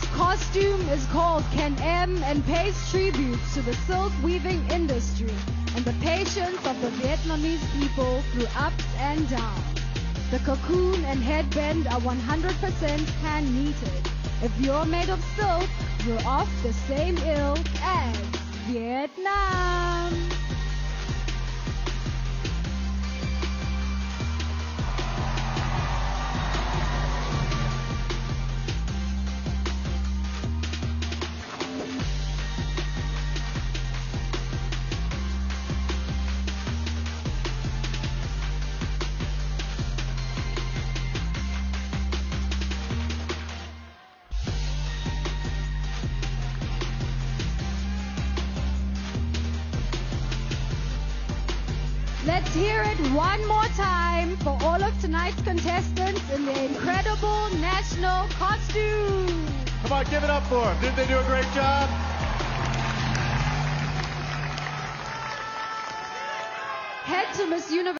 This costume is called Kén Em and pays tribute to the silk weaving industry and the patience of the Vietnamese people through ups and downs. The cocoon and headband are 100% hand knitted. If you're made of silk, you're off the same ilk as Let's hear it one more time for all of tonight's contestants in their incredible national costume. Come on, give it up for them. Didn't they do a great job? Head to Miss Universe.